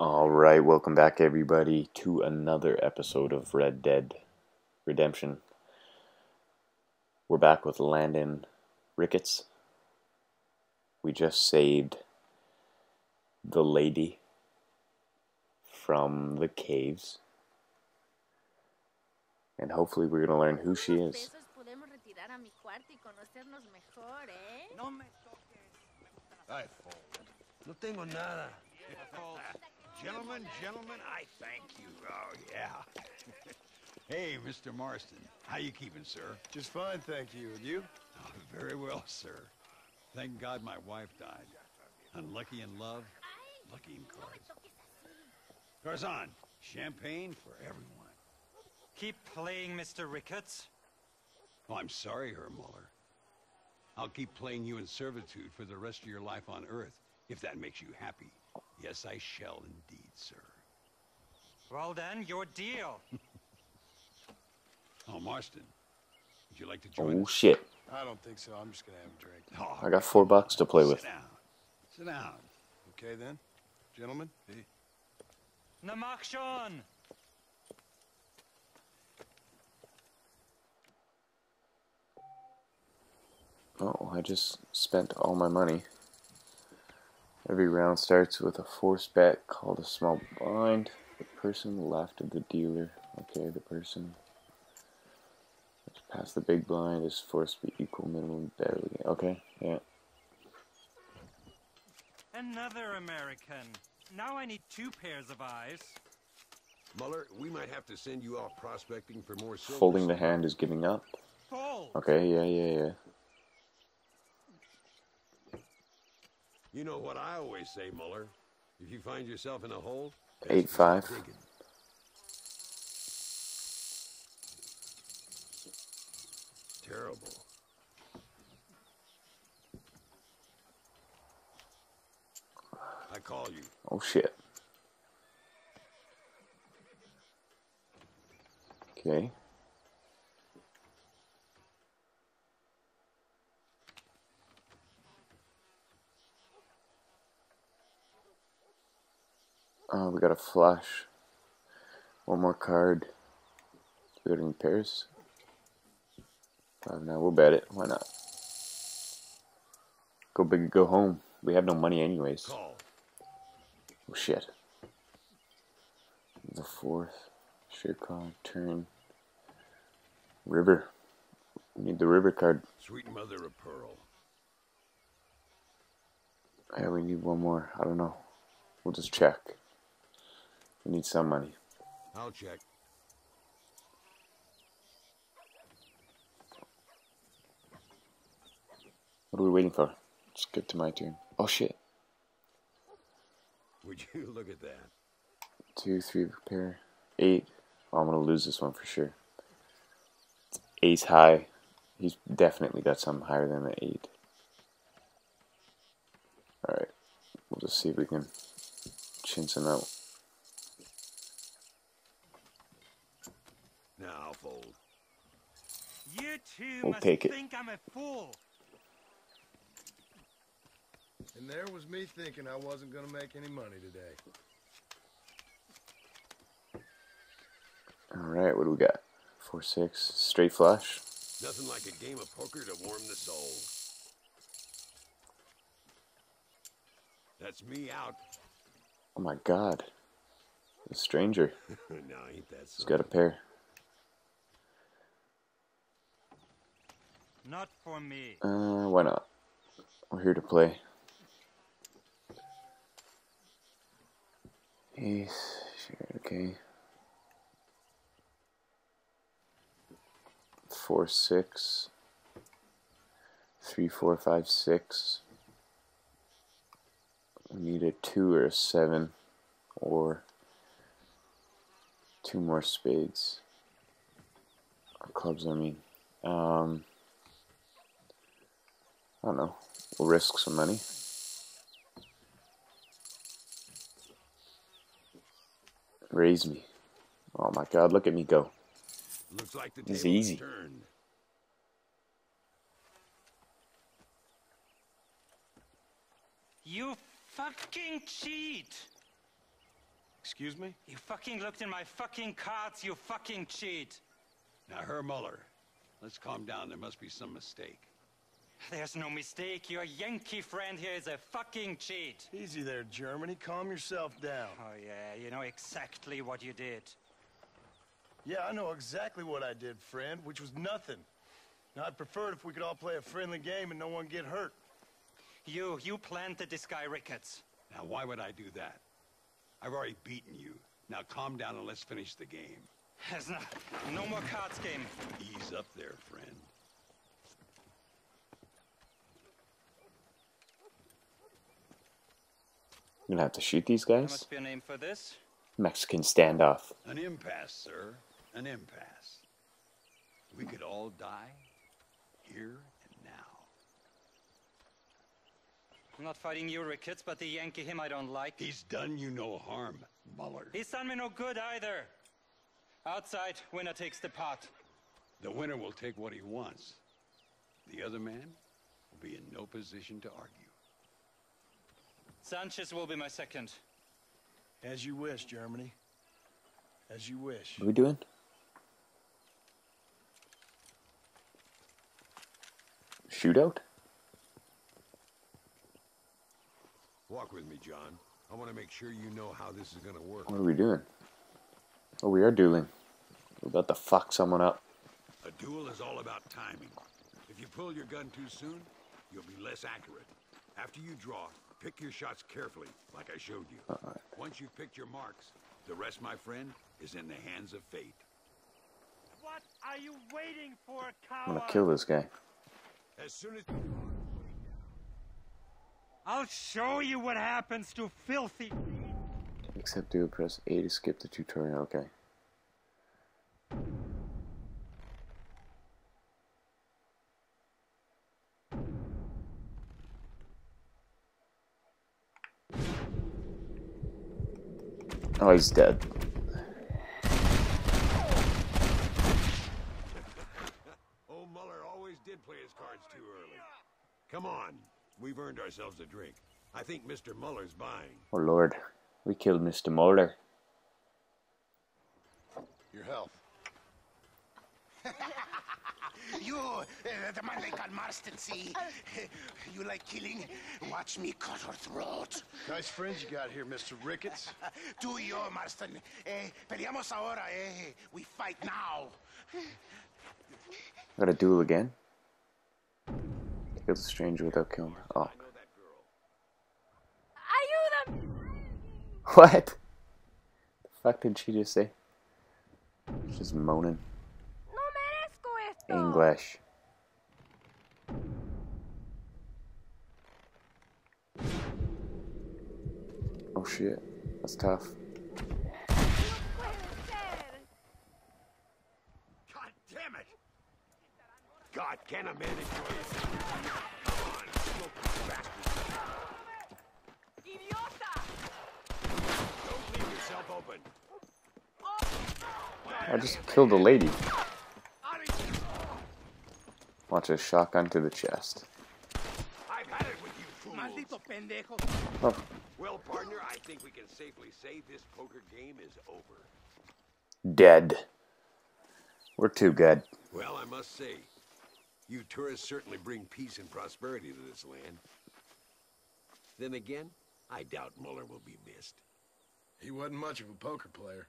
All right, welcome back everybody to another episode of Red Dead Redemption. We're back with Landon Ricketts. We just saved the lady from the caves. And hopefully we're going to learn who she is. Pesos podemos retirar a mi cuarto y conocernos mejor. No me toques. Ay, Fold. No tengo nada. Gentlemen, gentlemen, I thank you. Oh, yeah. hey, Mr. Marston. How you keeping, sir? Just fine, thank you. And you? Oh, very well, sir. Thank God my wife died. Unlucky in love, lucky in cards. Garzon, champagne for everyone. Keep playing, Mr. Ricketts. Oh, I'm sorry, Herr Muller. I'll keep playing you in servitude for the rest of your life on Earth, if that makes you happy. Yes, I shall indeed, sir. Well then, your deal. Oh, Marston, would you like to join Oh shit. I don't think so. I'm just gonna have a drink. Oh, I got four bucks to play with. Sit down. Sit down. Okay then, gentlemen. Hey. Namakshon! Oh, I just spent all my money. Every round starts with a force bet called a small blind. The person left of the dealer. Okay, the person past the big blind is forced to be equal minimum bet. Okay, yeah. Another American. Now I need two pairs of eyes. Muller, we might have to send you off prospecting for more silver. Folding the hand is giving up. Fold! Okay, yeah, yeah, yeah. You know what I always say, Muller. If you find yourself in a hole, Eight five. Terrible. I call you. Oh shit. Okay. Oh, we got a flush. One more card. We got any pairs? Uh, Five now. We'll bet it. Why not? Go big go home. We have no money anyways. Call. Oh shit. The fourth. Sure call. Turn. River. We need the river card. Sweet mother of pearl. Yeah, we need one more. I don't know. We'll just check. We need some money. I'll check. What are we waiting for? Let's get to my turn. Oh shit. Would you look at that? Two, three pair. Eight. Oh, I'm gonna lose this one for sure. It's ace high. He's definitely got something higher than an eight. Alright. We'll just see if we can chin some out. Now I'll fold. You two We'll must take it. think I'm a fool. And there was me thinking I wasn't gonna make any money today. Alright, what do we got? Four, six. Straight flush. Nothing like a game of poker to warm the soul. That's me out. Oh my god. A stranger. now ain't that He's so? got a pair. Not for me. Uh, why not? We're here to play. Sure, okay. Four, six. Three, four, five, six. We need a two or a seven, or two more spades. Or clubs, I mean. Um, I don't know. We'll risk some money. Raise me. Oh my god, look at me go. Looks like the It's easy. turned. You fucking cheat! Excuse me? You fucking looked in my fucking cards, you fucking cheat. Now, Herr Muller, let's calm down. There must be some mistake. There's no mistake. Your Yankee friend here is a fucking cheat. Easy there, Germany. Calm yourself down. Oh, yeah, you know exactly what you did. Yeah, I know exactly what I did, friend, which was nothing. Now, I'd prefer it if we could all play a friendly game and no one get hurt. You, you planted this guy Ricketts. Now, why would I do that? I've already beaten you. Now, calm down and let's finish the game. There's no, no more cards game. Ease up there, friend. I'm gonna have to shoot these There guys. must be a name for this. Mexican standoff. An impasse, sir. An impasse. We could all die here and now. I'm not fighting you, Ricketts, but the Yankee him I don't like. He's done you no harm, Muller. He's done me no good either. Outside, winner takes the pot. The winner will take what he wants. The other man will be in no position to argue. Sanchez will be my second. As you wish, Germany. As you wish. What are we doing? Shootout? Walk with me, John. I want to make sure you know how this is going to work. What are we doing? Oh, we are dueling. We're about to fuck someone up. A duel is all about timing. If you pull your gun too soon, you'll be less accurate. After you draw, pick your shots carefully, like I showed you. Alright. Once you've picked your marks, the rest, my friend, is in the hands of fate. What are you waiting for, I'm gonna kill this guy. As soon as... I'll show you what happens to filthy. Except do press A to skip the tutorial. Okay. Oh, he's dead. Oh, Muller always did play his cards too early. Come on. We've earned ourselves a drink. I think Mr. Muller's buying. Oh lord, we killed Mr. Muller. Your health. You, uh, the man they call Marston, see? You like killing? Watch me cut her throat. Nice friends you got here, Mr. Ricketts. Do you, Marston? Eh, peleamos ahora, eh? We fight now. Got a duel again. Kill the stranger without killing. Oh, I know that girl. What? The fuck did she just say? She's moaning ¡No merezco esto! English. Oh shit, that's tough. ¡No puede ser! God damn it! God, can a man enjoy it? Come on, smoke bastard. ¡Idiota! Don't leave yourself open. I just killed a lady. Out of here. Watch a shotgun to the chest. I've had it with you fools. Oh, Well, partner, I think we can safely say this poker game is over. dead. We're too good. Well, I must say, you tourists certainly bring peace and prosperity to this land. Then again, I doubt Muller will be missed. He wasn't much of a poker player.